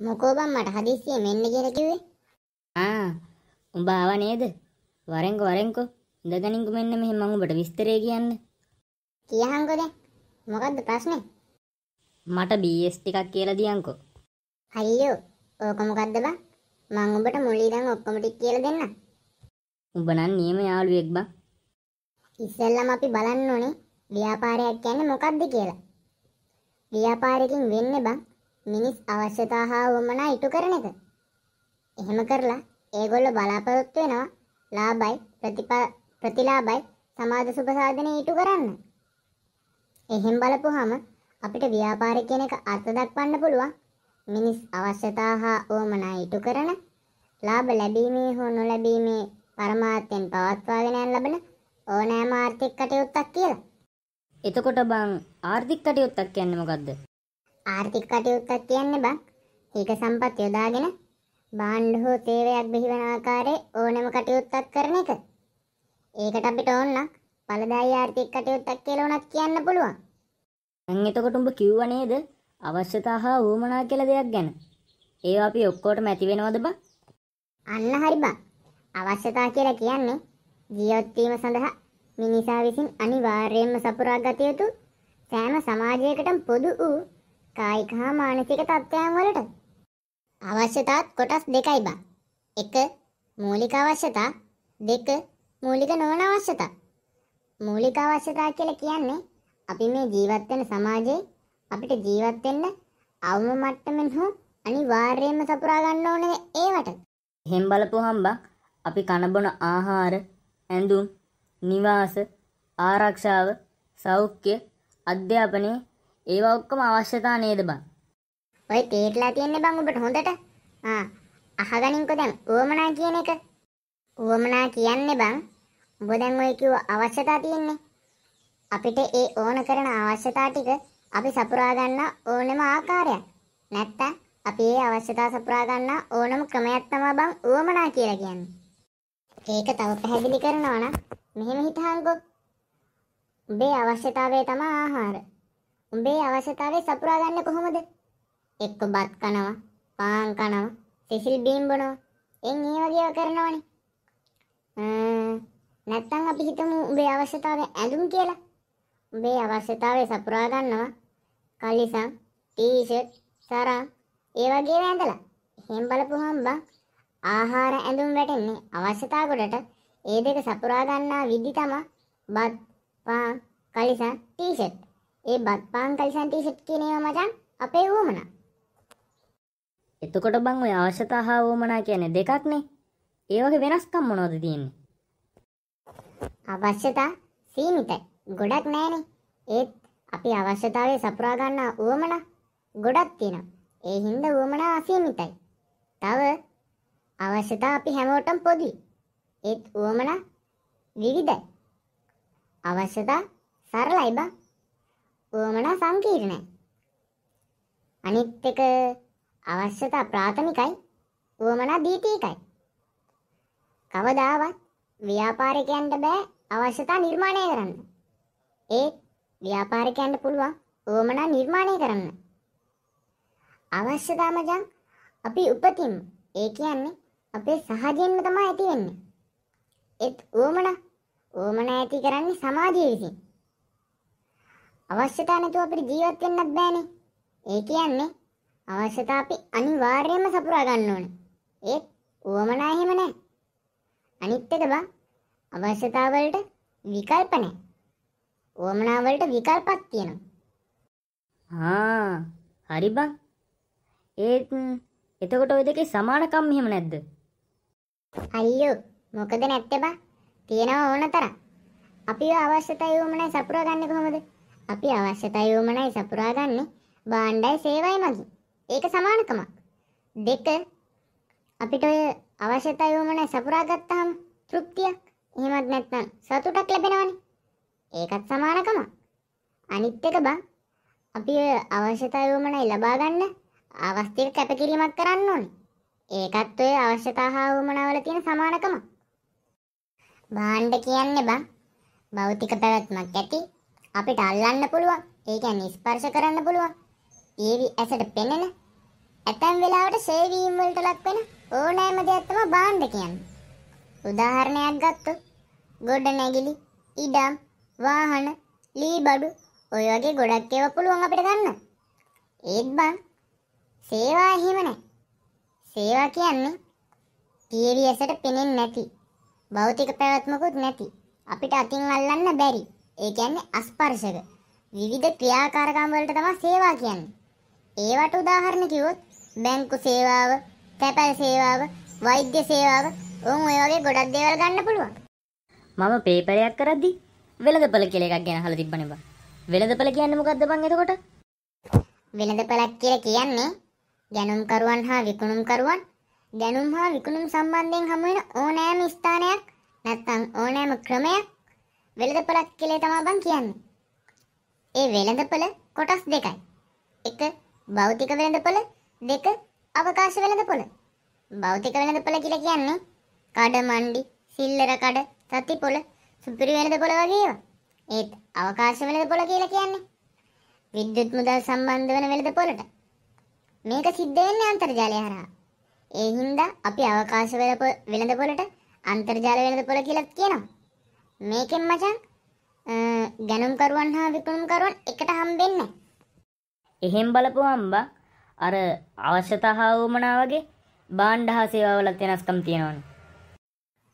මොකෝ බං මට හදිස්සියෙන් මෙන්න කියලා කිව්වේ? ආ උඹ ආව නේද? වරෙන්කෝ වරෙන්කෝ ඉඳගනින්කෝ මෙන්න මෙහෙම මම උඹට විස්තරේ කියන්න. කියහන්කෝ දැන්. මොකද්ද ප්‍රශ්නේ? මට BS ටිකක් කියලා දියන්කෝ. අයියෝ, ඕක මොකද්ද බං? මං උඹට මුල් ඉඳන් ඔක්කොම ටික කියලා දෙන්නම්. උඹ නම් නියම යාළුවෙක් බං. ඉස්සෙල්ලම අපි බලන්න ඕනේ ව්‍යාපාරයක් කියන්නේ මොකක්ද කියලා. ව්‍යාපාරයකින් වෙන්නේ බං මිනිස් අවශ්‍යතා හා වමනා ඉටු කරන එක. එහෙම කරලා ඒගොල්ලෝ බලාපොරොත්තු වෙනවා ලාභයි ප්‍රතිලාභයි සමාජ සුභ සාධනෙ ඉටු කරන්න. එහෙන් බලපුවාම අපිට ව්‍යාපාර කියන එක අර්ථ දක්වන්න පුළුවන්. මිනිස් අවශ්‍යතා හා වමනා ඉටු කරන ලාභ ලැබීමේ හෝ නොලැබීමේ පරමාර්ථයෙන් පවත්වාගෙන යන ලබන ඕනෑම ආර්ථික කටයුත්තක් කියලා. එතකොට බං ආර්ථික කටයුත්තක් කියන්නේ මොකද්ද? ආර්ථික කටයුත්තක් කියන්නේ බං ඒක සම්පත් යොදාගෙන භාණ්ඩ හෝ සේවයක් බිහිවන ආකාරයේ ඕනෑම කටයුත්තක් කරන එක. ඒකට අපිට ඕන නම් ඵලදායී ආර්ථික කටයුත්තක් කියලා උනත් කියන්න පුළුවන්. දැන් එතකොට උඹ කිව්ව නේද අවශ්‍යතා හා වුමනා කියලා දෙයක් ගැන. ඒවා අපි ඔක්කොටම ඇති වෙනවද බං? අන්න හරි බං. අවශ්‍යතා කියලා කියන්නේ ජීවත් වීම සඳහා මිනිසා විසින් අනිවාර්යයෙන්ම සපුරා ගත යුතු සෑම සමාජයකටම පොදු වූ කායික හා මානසික තත්ත්වයන් වලට අවශ්‍යතාත් කොටස් දෙකයි බං. එක මූලික අවශ්‍යතා දෙක මූලික නොවන අවශ්‍යතා. මූලික අවශ්‍යතා කියලා කියන්නේ අපි මේ ජීවත් වෙන සමාජයේ අපිට ජීවත් වෙන්න අවම මට්ටමින් හෝ අනිවාර්යයෙන්ම සපුරා ගන්න ඕනේ ඒවට. එහෙන් බලපුවහම බං අපි කන බොන ආහාර ඇඳුම් නිවාස ආරක්ෂාව සෞඛ්‍ය අධ්‍යාපනය ඒවා ඔක්කොම අවශ්‍යතා නේද බං? ඔය තේරලා තියන්නේ බං ඔබට හොඳට? ආ අහගනින්කෝ දැන්. උවමනා කියන එක. උවමනා කියන්නේ බං ඔබ දැන් ඔය කිව්ව අවශ්‍යතා තියෙන්නේ. අපිට ඒ ඕන කරන අවශ්‍යතා ටික අපි සපුරා ගන්න ඕනෙම ආකාරයක්. නැත්තම් අපි ඒ අවශ්‍යතා සපුරා ගන්න ඕනම ක්‍රමයක් තමයි බං උවමනා කියලා කියන්නේ. ඒක තව පැහැදිලි කරනවා නම් මෙහෙම හිතහන්කෝ. උඹේ අවශ්‍යතාවය තමයි ආහාර. උඹේ අවශ්‍යතාවය සපුරා ගන්න කොහොමද? එක්ක බත් කනවා, පාන් කනවා, සිසිල් බීම් බොනවා. එන් ඒ වගේ කරනවනේ. නැත්තම් අපි හිතමු උඹේ අවශ්‍යතාවය ඇඳුම් කියලා. උඹේ අවශ්‍යතාවය සපුරා ගන්නවා කලිසම්, ටී-ෂර්ට්, සරම් ඒ වගේ වැඳලා. එහෙන් බලපුවහම බං ආහාර ඇඳුම් වැටෙන්නේ අවශ්‍යතා කොටට ඒ දෙක සපුරා ගන්නා විදි තමයි බත් පාන් කලිසම් ටී-ෂර්ට්. ඒ බත් පාන් කලිසම් ටී-ෂර්ට් කියන ඒවා මචං අපේ වුමනා. එතකොට බං ඔය අවශ්‍යතා හා වුමනා කියන්නේ දෙකක්නේ. ඒ වගේ වෙනස්කම් මොනවද තියෙන්නේ? අවශ්‍යතා සීමිතයි. ගොඩක් නැහැනේ. ඒත් අපි අවශ්‍යතාවයේ සපුරා ගන්නා වුමනා ගොඩක් තියෙනවා. ඒ හින්දා වුමනා අසීමිතයි. තව අවශ්‍යතා අපි හැමෝටම පොදුයි. ඒත් උවමනා විවිධයි. අවශ්‍යතා සරලයි බං. උවමනා සංකීර්ණයි. අනිත් එක අවශ්‍යතා ප්‍රාථමිකයි. උවමනා දීතිකයි. කවදාවත් ව්‍යාපාරිකයන්ට බෑ අවශ්‍යතා නිර්මාණය කරන්න. ඒත් ව්‍යාපාරිකයන්ට පුළුවන් උවමනා නිර්මාණය කරන්න. අවශ්‍යතා මචං අපි උපතින්ම ඒ කියන්නේ අපේ සහජයෙන්ම තමයි ඇති වෙන්නේ. ඒත් ඕමන ඕමන ඇති කරන්නේ සමාජය විසින්. අවශ්‍යතා නැතුව අපිට ජීවත් වෙන්නත් බෑනේ. ඒ කියන්නේ අවශ්‍යතා අපි අනිවාර්යයෙන්ම සපුරා ගන්න ඕනේ. ඒත් ඕමනා එහෙම නැහැ. අනිත් එක බං අවශ්‍යතා වලට විකල්ප නැහැ. ඕමනා වලට විකල්පක් තියෙනවා. ආ හරි බං. ඒත් එතකොට ওই දෙකේ සමානකම් එහෙම නැද්ද? අයියෝ මොකද නැත්තේ බා තියෙනවා ඕන තරම් අපි අවශ්‍යතාවය වමනයි සපුරාගන්නේ කොහොමද අපි අවශ්‍යතාවය වමනයි සපුරාගන්නේ භාණ්ඩයි සේවයි මගින් ඒක සමානකමක්. දෙක අපිට ඔය අවශ්‍යතාවය වමනයි සපුරාගත්තාම තෘප්තියක්. එහෙමත් නැත්නම් සතුටක් ලැබෙනවනේ. ඒකත් සමානකමක්. අනිත් එක බා අපි ඔය අවශ්‍යතාවය වමනයි ලබා ගන්න අවස්ථික කැපකිරීමක් කරන්න ඕනේ. ඒකත් ඔය අවශ්‍යතා හා වුමනාවල තියෙන සමානකම. භාණ්ඩ කියන්නේ බං භෞතික පැවැත්මක් ඇති අපිට අල්ලන්න පුළුවන්. ඒ කියන්නේ ස්පර්ශ කරන්න පුළුවන්. ඒවි ඇසට පෙනෙන ඇතැම් වෙලාවට සේවීම් වලට ලක් වෙන ඕනෑම දෙයක් තමයි භාණ්ඩ කියන්නේ. උදාහරණයක් ගත්තොත් ගොඩ නැගිලි, ඉඩම්, වාහන, ලී බඩු ඔය වගේ ගොඩක් ඒවා පුළුවන් අපිට ගන්න. ඒත් බං සේවා එහෙම නැහැ. සේවා කියන්නේ ටීවී ඇසට පෙනෙන්නේ නැති භෞතික පැවැත්මකුත් නැති අපිට අතින් අල්ලන්න බැරි ඒ කියන්නේ අස්පර්ශක විවිධ ක්‍රියාකාරකම් වලට තමයි සේවා කියන්නේ. ඒවට උදාහරණ කිව්වොත් බැංකු සේවාව, තැපැල් සේවාව, වෛද්‍ය සේවාව උන් ඔය වගේ ගොඩක් දේවල් ගන්න පුළුවන්. මම පේපරයක් කරද්දි වෙළඳපොළ කියලා එකක් ගැන අහලා තිබ්බනේ බං. වෙළඳපොළ කියන්නේ මොකද්ද බං එතකොට? වෙළඳපළක් කියලා කියන්නේ ගැනුම්කරුවන් හා විකුණුම්කරුවන් ගැනුම් හා විකුණුම් සම්බන්ධයෙන් හමු වෙන ඕනෑම ස්ථානයක් නැත්නම් ඕනෑම ක්‍රමයක් වෙළඳපළක් කියලා තමයි බං කියන්නේ. ඒ වෙළඳපළ කොටස් දෙකයි. එක භෞතික වෙළඳපළ දෙක අවකාශ වෙළඳපොළ. භෞතික වෙළඳපොළ කියලා කියන්නේ කඩ මණ්ඩි, සිල්ලර කඩ, සතිපොළ, සුපිරි වෙළඳපොළ වගේ ඒවා. ඒත් අවකාශ වෙළඳපොළ කියලා කියන්නේ විද්‍යුත් මුදල් සම්බන්ධ වෙන වෙළඳපොළට. මේක සිද්ධ වෙන්නේ අන්තර්ජාලය හරහා. ඒ හින්දා අපි අවකාශ වෙළඳපො- වෙළඳපොළට අන්තර්ජාල වෙළඳපොළ කියලා කියනවා. මේකෙන් මචං අ, ගැනුම්කරුවන් හා විකුණුම්කරුවන් එකට හම්බෙන්නේ නැහැ. එහෙන් බලපුවම් බං අර අවශ්‍යතා හා උවමනා වගේ භාණ්ඩ හා සේවාවලත් වෙනස්කම් තියෙනවනේ.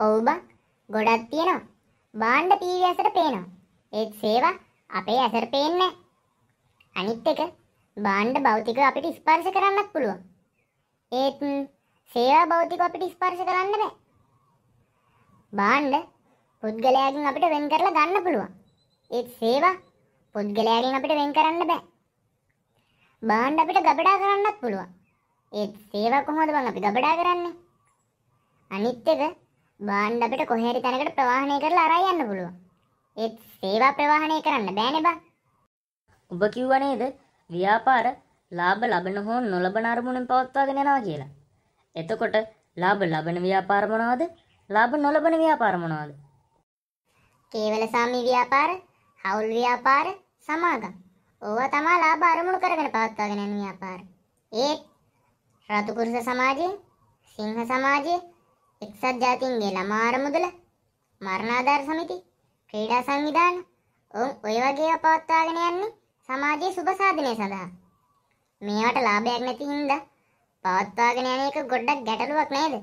ඔව් බං ගොඩක් තියෙනවා. භාණ්ඩ පීවි ඇසට පේනවා. ඒත් සේවා අපේ ඇසට පේන්නේ. අනිත් එක භාණ්ඩ භෞතික අපිට ස්පර්ශ කරන්නත් පුළුවන්. ඒත් සේවා භෞතික අපිට ස්පර්ශ කරන්න බෑ. භාණ්ඩ පුද්ගලයාගෙන් අපිට වෙන් කරලා ගන්න පුළුවන්. ඒත් සේවා පුද්ගලයාගෙන් අපිට වෙන් කරන්න බෑ. භාණ්ඩ අපිට ගබඩා කරන්නත් පුළුවන්. ඒත් සේවා කොහොමද බං අපි ගබඩා කරන්නේ? අනිත් එක භාණ්ඩ අපිට කොහේ හරි තැනකට ප්‍රවාහනය කරලා අරන් යන්න පුළුවන්. ඒත් සේවා ප්‍රවාහනය කරන්න බෑනේ බං. ඔබ කිව්ව නේද ව්‍යාපාර ලාභ ලබන හෝ නොලබන අරමුණෙන් පවත්වාගෙන යනවා කියලා. එතකොට ලාභ ලබන ව්‍යාපාර මොනවද? ලාභ නොලබන ව්‍යාපාර මොනවද? කේවල සාමි ව්‍යාපාර, හවුල් ව්‍යාපාර, සමාගම්. ඕවා තමයි ලාභ අරමුණු කරගෙන පවත්වාගෙන යන ව්‍යාපාර. ඒත් රතුකුරුස සමාජයේ, සිංහ සමාජයේ, එක්සත් ජාතීන්ගේ ළමා අරමුදල, මරණාධාර සමිති, ක්‍රීඩා සංවිධාන ඔවුන් ඔය වගේ ඒවා පවත්වාගෙන යන්නේ සමාජයේ සුබ සාධනය සඳහා. මේවට ලාභයක් නැති හින්දා පවත්වාගෙන යන එක ගොඩක් ගැටලුවක් නේද?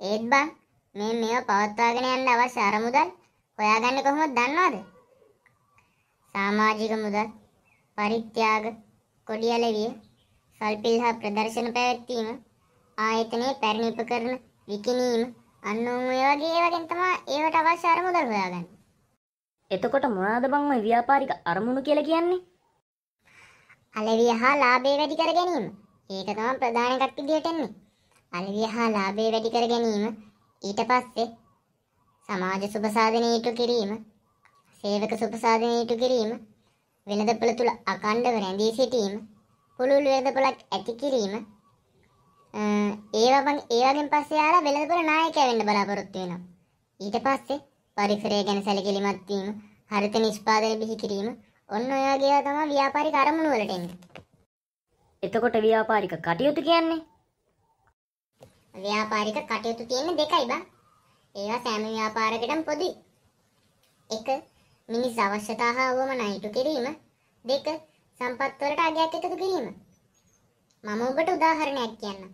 ඒත් බං මේ මේවා පවත්වාගෙන යන්න අවශ්‍ය අරමුදල් හොයාගන්නේ කොහොමද දන්නවද? සමාජික මුදල්, පරිත්‍යාග, කොඩියලවිය, සල්පිල් හා ප්‍රදර්ශන පැවැත්වීම, ආයතනයේ පැරණි උපකරණ විකිණීම, අන්න ඔය වගේ ඒවාගෙන් තමයි ඒවට අවශ්‍ය අරමුදල් හොයාගන්නේ. එතකොට මොනවාද බං ওই ව්‍යාපාරික අරමුණු කියලා කියන්නේ? අලෙවිය හා ලාභය වැඩි කර ගැනීම. ඒක තමයි ප්‍රධාන එකක් විදියට එන්නේ. අලෙවිය හා ලාභය වැඩි කර ගැනීම ඊට පස්සේ සමාජ සුබසාධනය ඉටු කිරීම, සේවක සුබසාධනය ඉටු කිරීම, වෙළඳපොළ තුල අකණ්ඩව රැඳී සිටීම, පුළුල් වෙළඳපොළක් ඇති කිරීම, ඒවා වගේ ඒ වගේන් පස්සේ ආලා වෙළඳපොළ නායකයා වෙන්න බලාපොරොත්තු වෙනවා. ඊට පස්සේ පරිසරය ගැන සැලකිලිමත් වීම, හරිත නිෂ්පාදනය බිහි කිරීම, ඔන්න ඔය වගේ ඒවා තමයි ව්‍යාපාරික අරමුණු වලට එන්නේ. එතකොට ව්‍යාපාරික කටයුතු කියන්නේ ව්‍යාපාරික කටයුතු තියෙන්නේ දෙකයි බං. ඒවා සෑම ව්‍යාපාරයකටම පොදුයි. එක මිනිස් අවශ්‍යතා හා වුවමනා ඉටු කිරීම. දෙක සම්පත් වලට අගයක් එකතු කිරීම. මම ඔබට උදාහරණයක් කියන්නම්.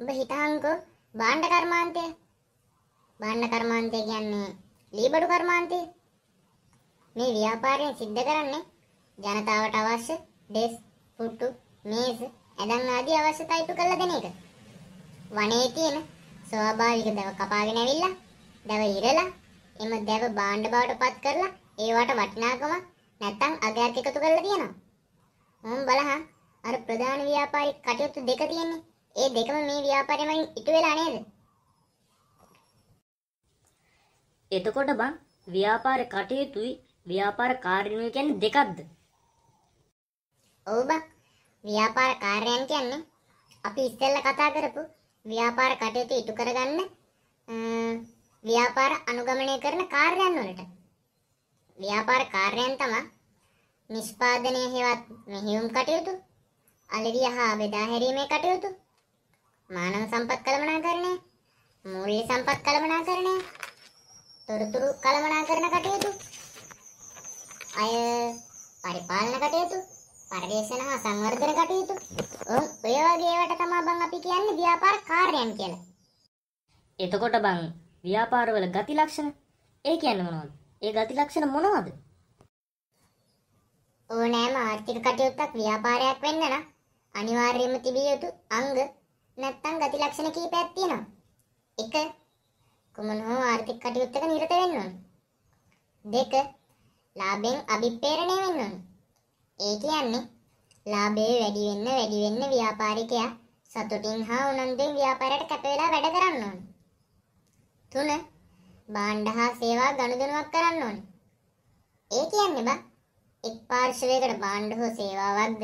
ඔබ හිතහන්කෝ භාණ්ඩ කර්මාන්තය. භාණ්ඩ කර්මාන්තය කියන්නේ ලීබඩු කර්මාන්තය. මේ ව්‍යාපාරයෙන් සිද්ධ කරන්නේ ජනතාවට අවශ්‍ය ඩෙස්, පුටු, මේස, ඇඳන් ආදී අවශ්‍යතා ඉටු කරලා දෙන එක. වනයේ තියෙන ස්වාභාවික දැව කපාගෙන ඇවිල්ලා දැව ඉරලා එම දැව භාණ්ඩ බවට පත් කරලා ඒවට වටිනාකම නැත්තම් අගයක් එකතු කරලා තියෙනවා. මම බලහන් අර ප්‍රධාන ව්‍යාපාරික කටයුතු දෙක තියෙන්නේ. ඒ දෙකම මේ ව්‍යාපාරයෙන් ඉටු වෙලා නේද? එතකොට බං ව්‍යාපාර කටයුතුයි ව්‍යාපාර කාර්යනුයි කියන්නේ දෙකක්ද? ඔව් බං. ව්‍යාපාර කාර්යයන් කියන්නේ අපි ඉස්සෙල්ලා කතා කරපු ව්‍යාපාර කටයුතු ඉටු කරගන්න අ, ව්‍යාපාර අනුගමනය කරන කාර්යයන් වලට. ව්‍යාපාර කාර්යයන් තමයි නිෂ්පාදනය හෙවත් මෙහෙයුම් කටයුතු, අලෙවිය හා බෙදා හැරීමේ කටයුතු මානව සම්පත් කළමනාකරණය මූල්‍ය සම්පත් කළමනාකරණය තොරතුරු කළමනාකරණ කටයුතු අය පරිපාලන කටයුතු පරිවේෂණ හා සංවර්ධන කටයුතු ඔව් ඔය වගේ ඒවට තමයි බං අපි කියන්නේ ව්‍යාපාර කාර්යයන් කියලා එතකොට බං ව්‍යාපාරවල ගති ලක්ෂණ ඒ කියන්නේ මොනවද? ඒ ගති ලක්ෂණ මොනවද? ඕනෑම ආර්ථික කටයුත්තක් ව්‍යාපාරයක් වෙන්න නම් අනිවාර්යයෙන්ම තිබිය යුතු අංග නැත්නම් ගති ලක්ෂණ කීපයක් තියෙනවා. එක කුමන හෝ ආර්ථික කටයුත්තක නිරත වෙන්න ඕන. දෙක ලාභෙන් අභිප්‍රේරණය වෙන්න ඕන. ඒ කියන්නේ ලාභය වැඩි වෙන්න වැඩි වෙන්න ව්‍යාපාරිකයා සතුටින් හා උනන්දුවෙන් ව්‍යාපාරයට කැප වෙලා වැඩ කරන්න ඕන. තුන භාණ්ඩ හා සේවා ගනුදෙනුවක් කරන්න ඕන. ඒ කියන්නේ බා එක් පාර්ශවයකට භාණ්ඩ හෝ සේවාවක්ද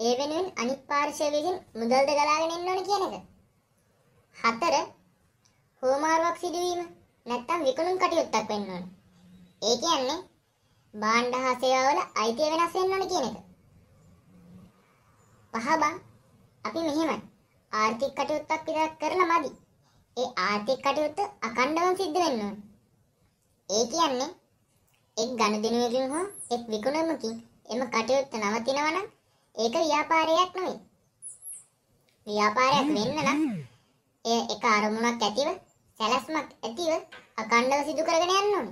ඒ වෙනුවෙන් අනිත් පාර්ශවය විසින් මුදල්ද ගලාගෙන එන්න ඕන කියන එක. හතර හෝමාරුවක් සිදුවීම නැත්තම් විකුණුම් කටයුත්තක් වෙන්න ඕන. ඒ කියන්නේ භාණ්ඩ හා සේවාවල අයිතිය වෙනස් වෙන්න ඕන කියන එක. පහ බං අපි මෙහෙමයි ආර්ථික කටයුත්තක් විතරක් කරලා මදි. ඒ ආර්ථික කටයුත්ත අඛණ්ඩව සිද්ධ වෙන්න ඕන. ඒ කියන්නේ එක් ගනුදෙනුවකින් හෝ එක් විකුණුමකින් එම කටයුත්ත නවතිනවා නම් ඒක ව්‍යාපාරයක් නෙවෙයි. ව්‍යාපාරයක් වෙන්න නම් එය එක අරමුණක් ඇතිව සැලැස්මක් ඇතිව අඛණ්ඩව සිදු කරගෙන යන්න ඕන.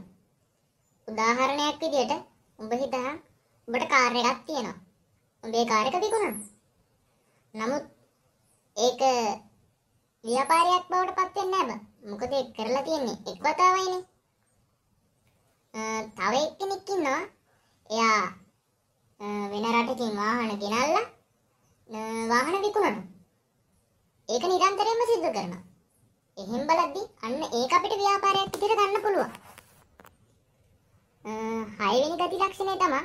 උදාහරණයක් විදිහට උඹ හිතහන් උඹට කාර් එකක් තියෙනවා. උඹේ කාර් එක විකුණනවා. නමුත් ඒක ව්‍යාපාරයක් බවට පත් වෙන්නේ නැහැ බං. මොකද ඒක කරලා තියෙන්නේ එක් වතාවයිනේ. තව එක්කෙනෙක් ඉන්නවා. එයා අ, වෙන රටකින් වාහන ගෙනල්ලා අ, වාහන විකුණනවා. ඒක නිරන්තරයෙන්ම සිද්ධ කරනවා. එහෙන් බලද්දි අන්න ඒක අපිට ව්‍යාපාරයක් විදිහට ගන්න පුළුවන්. හයවෙනි ගති ලක්ෂණය තමයි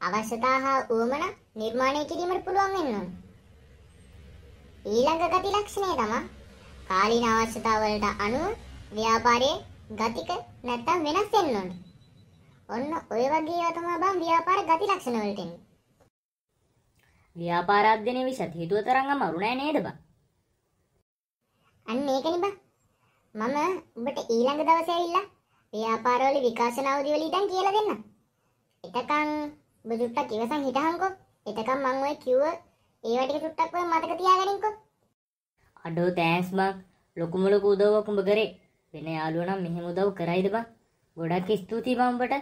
අවශ්‍යතා හා උවමන නිර්මාණය කිරීමට පුළුවන් වෙන්න. ඊළඟ ගති ලක්ෂණය තමයි කාලීන අවශ්‍යතාවලට අනුව ව්‍යාපාරයේ ගතික නැත්තම් වෙනස් වෙන්න ඕන. ඔන්න ඔය වගේ ඒවා තමයි බං ව්‍යාපාර ගති ලක්ෂණ වලට එන්නේ. ව්‍යාපාර අධ්‍යයනය විෂත් හේතුව තරම් අමාරු නෑ නේද බං? අන්න ඒකනේ බං. මම ඔබට ඊළඟ දවසේ ඇවිල්ලා ව්‍යාපාරවල විකාශන අවධි වල ඉඳන් කියලා දෙන්නම්. එතකන් ඔබ චුට්ටක් ඉවසන් හිටහන්කෝ. එතකන් මම ඔය කිව්ව ඒවා ටික චුට්ටක් ඔය මතක තියාගනින්කෝ. අඩෝ තෑන්ක්ස් බං. ලොකුම ලොකු උදව්වක් උඹ කරේ. වෙන යාළුවෝ නම් මෙහෙම උදව් කරයිද බං? ගොඩක් ස්තුතියි බං උඹට.